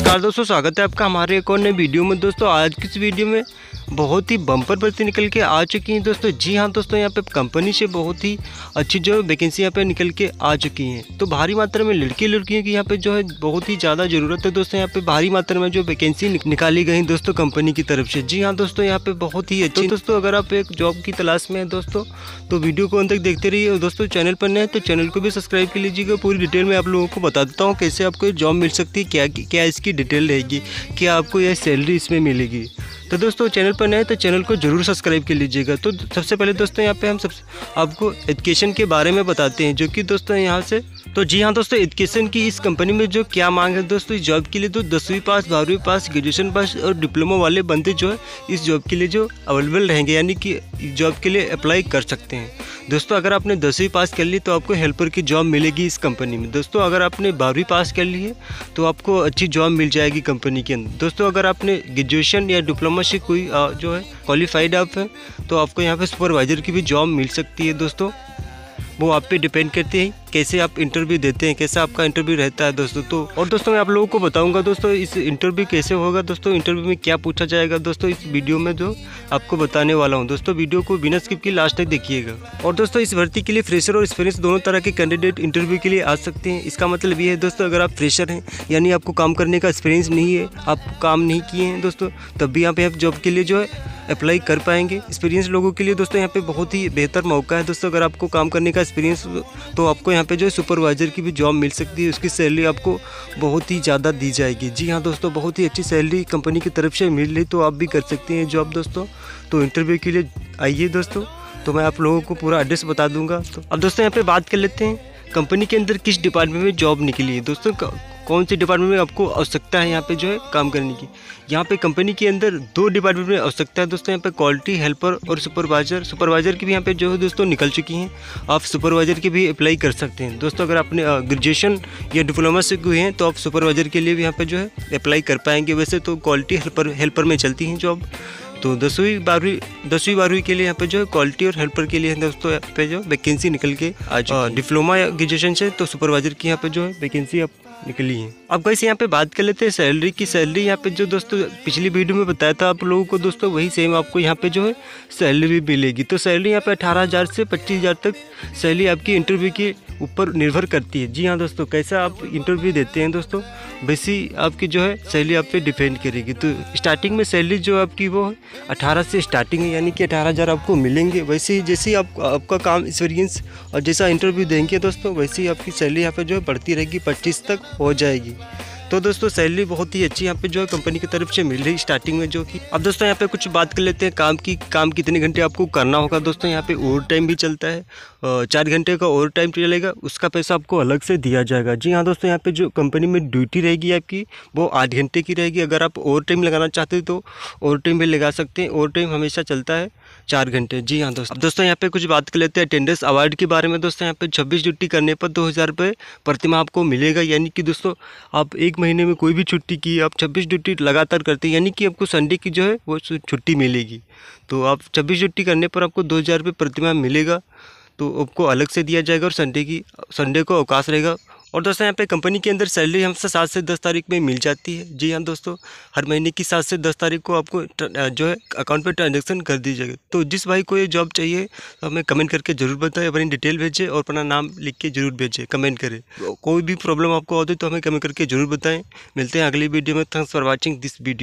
नमस्कार दोस्तों, स्वागत है आपका हमारे एक और नए वीडियो में। दोस्तों, आज की इस वीडियो में बहुत ही बम्पर भर्ती निकल के आ चुकी हैं दोस्तों। जी हाँ दोस्तों, यहाँ पे कंपनी से बहुत ही अच्छी जो वैकेंसी यहाँ पे निकल के आ चुकी हैं। तो भारी मात्रा में लड़की लड़कियों की यहाँ पे जो है बहुत ही ज़्यादा ज़रूरत है दोस्तों। यहाँ पे भारी मात्रा में जो वैकेंसी निकाली गई दोस्तों कंपनी की तरफ़ से। जी हाँ दोस्तों, यहाँ पे बहुत ही अच्छी तो दोस्तों, अगर आप एक जॉब की तलाश में है दोस्तों तो वीडियो को अंत तक देखते रहिए। और दोस्तों चैनल पर नए तो चैनल को भी सब्सक्राइब कर लीजिएगा। पूरी डिटेल में आप लोगों को बता देता हूँ कैसे आपको जॉब मिल सकती है, क्या क्या इसकी डिटेल रहेगी, क्या आपको यह सैलरी इसमें मिलेगी। तो दोस्तों चैनल पर नए तो चैनल को ज़रूर सब्सक्राइब कर लीजिएगा। तो सबसे पहले दोस्तों, यहाँ पे हम सब आपको एजुकेशन के बारे में बताते हैं, जो कि दोस्तों यहाँ से तो जी हाँ दोस्तों एजुकेशन की इस कंपनी में जो क्या मांग है दोस्तों, इस जॉब के लिए तो दसवीं पास, बारहवीं पास ग्रेजुएशन पास और डिप्लोमा वाले बंदे जो है, इस जॉब के लिए जो अवेलेबल रहेंगे, यानी कि जॉब के लिए अप्लाई कर सकते हैं। दोस्तों, अगर आपने दसवीं पास कर ली तो आपको हेल्पर की जॉब मिलेगी इस कंपनी में। दोस्तों, अगर आपने बारहवीं पास कर ली है तो आपको अच्छी जॉब मिल जाएगी कंपनी के अंदर। दोस्तों, अगर आपने ग्रेजुएशन या डिप्लोमा से कोई जो है क्वालिफाइड आप है तो आपको यहाँ पर सुपरवाइज़र की भी जॉब मिल सकती है दोस्तों। वो आप पे डिपेंड करती है। कैसे आप इंटरव्यू देते हैं, कैसा आपका इंटरव्यू रहता है दोस्तों? तो और दोस्तों, मैं आप लोगों को बताऊँगा दोस्तों, इस इंटरव्यू कैसे होगा? दोस्तों इंटरव्यू में क्या पूछा जाएगा? दोस्तों, इस वीडियो में जो आपको बताने वाला हूँ। दोस्तों वीडियो को बिना स्किप की लास्ट तक देखिएगा। और दोस्तों, इस भर्ती के लिए फ्रेशर और एक्सपीरियंस दोनों तरह के कैंडिडेट इंटरव्यू के लिए आ सकते हैं। इसका मतलब ये है दोस्तों, अगर आप फ्रेशर हैं, यानी आपको काम करने का एक्सपीरियंस नहीं है, आप काम नहीं किए हैं दोस्तों, तब भी यहाँ पे आप जॉब के लिए जो है अप्लाई कर पाएँगे। एक्सपीरियंस लोगों के लिए दोस्तों, यहाँ पे बहुत ही बेहतर मौका है दोस्तों, अगर आपको काम करने का एक्सपीरियंस तो आपको यहाँ पे जो है सुपरवाइज़र की भी जॉब मिल सकती है, उसकी सैलरी आपको बहुत ही ज़्यादा दी जाएगी। जी हाँ दोस्तों, बहुत ही अच्छी सैलरी कंपनी की तरफ़ से मिल रही तो आप भी कर सकते हैं जॉब दोस्तों। तो इंटरव्यू के लिए आइए दोस्तों तो मैं आप लोगों को पूरा एड्रेस बता दूँगा। तो अब दोस्तों यहाँ पे बात कर लेते हैं कंपनी के अंदर किस डिपार्टमेंट में जॉब निकली है? दोस्तों कौन से डिपार्टमेंट में आपको आवश्यकता है यहाँ पे जो है काम करने की? यहाँ पे कंपनी के अंदर दो डिपार्टमेंट में आवश्यकता है दोस्तों यहाँ पे क्वालिटी हेल्पर और सुपरवाइजर सुपरवाइजर की भी यहाँ पे जो है दोस्तों निकल चुकी हैं। आप सुपरवाइजर की भी अप्लाई कर सकते हैं। दोस्तों अगर आपने ग्रेजुएशन या डिप्लोमा से हुए हैं तो आप सुपरवाइजर के लिए भी यहाँ पर जो है अप्लाई कर पाएँगे। वैसे तो क्वालिटी हेल्पर हेल्पर में चलती हैं जॉब तो दसवीं बारहवीं दसवीं बारहवीं के लिए यहाँ पे जो है क्वालिटी और हेल्पर के लिए दोस्तों यहाँ पे जो वैकेंसी निकल के आज डिप्लोमा या ग्रेजुएशन से तो सुपरवाइजर की यहाँ पे जो है वैकेंसी आप निकली है। अब कैसे यहाँ पे बात कर लेते हैं सैलरी की। सैलरी यहाँ पे जो दोस्तों, पिछली वीडियो में बताया था आप लोगों को दोस्तों, वही सेम आपको यहाँ पे जो है सैलरी मिलेगी। तो सैलरी यहाँ पे अठारह हज़ार से पच्चीस हज़ार तक सैलरी आपकी इंटरव्यू के ऊपर निर्भर करती है। जी हाँ दोस्तों, कैसा आप इंटरव्यू देते हैं दोस्तों? वैसी आपकी जो है सैलरी आप पे डिपेंड करेगी। तो स्टार्टिंग में सैलरी जो आपकी वो है, अठारह से स्टार्टिंग है, यानी कि अठारह हज़ार आपको मिलेंगे। वैसे ही जैसे ही आप, आपका काम एक्सपीरियंस और जैसा इंटरव्यू देंगे दोस्तों, वैसे ही आपकी सैलरी यहाँ पर जो है बढ़ती रहेगी, पच्चीस तक हो जाएगी। तो दोस्तों, सैलरी बहुत ही अच्छी यहाँ पे जो है कंपनी की तरफ़ से मिल रही स्टार्टिंग में जो कि। अब दोस्तों, यहाँ पे कुछ बात कर लेते हैं काम की। काम कितने घंटे आपको करना होगा दोस्तों? यहाँ पे ओवर टाइम भी चलता है। चार घंटे का ओवर टाइम चलेगा, उसका पैसा आपको अलग से दिया जाएगा। जी हाँ दोस्तों, यहाँ पे जो कंपनी में ड्यूटी रहेगी आपकी, वो आठ घंटे की रहेगी। अगर आप ओवर टाइम लगाना चाहते हो तो ओवर टाइम भी लगा सकते हैं। ओवर टाइम हमेशा चलता है। चार घंटे। जी हाँ दोस्तों। अब दोस्तों, यहाँ पे कुछ बात कर लेते हैं। अटेंडेंस अवार्ड के बारे में दोस्तों, यहाँ पे छब्बीस ड्यूटी करने पर दो हज़ार रुपये प्रतिमा आपको मिलेगा। यानी कि दोस्तों, आप एक महीने में कोई भी छुट्टी की, आप छब्बीस ड्यूटी लगातार करते हैं, यानी कि आपको संडे की जो है, वो छुट्टी मिलेगी। तो आप छब्बीस ड्यूटी करने पर आपको दो हज़ार प्रतिमा मिलेगा। तो आपको अलग से दिया जाएगा और संडे की संडे को अवकाश रहेगा। और दोस्तों, यहाँ पे कंपनी के अंदर सैलरी हमसे सात से दस तारीख में मिल जाती है। जी हाँ दोस्तों, हर महीने की सात से दस तारीख को आपको जो है अकाउंट पे ट्रांजेक्शन कर दी जाएगी। तो जिस भाई को ये जॉब चाहिए तो हमें कमेंट करके ज़रूर बताएँ, अपनी डिटेल भेजें और अपना नाम लिख के ज़रूर भेजें कमेंट करें। कोई भी प्रॉब्लम आपको होती तो हमें कमेंट करके ज़रूर बताएँ। मिलते हैं अगली वीडियो में। Thanks for watching this video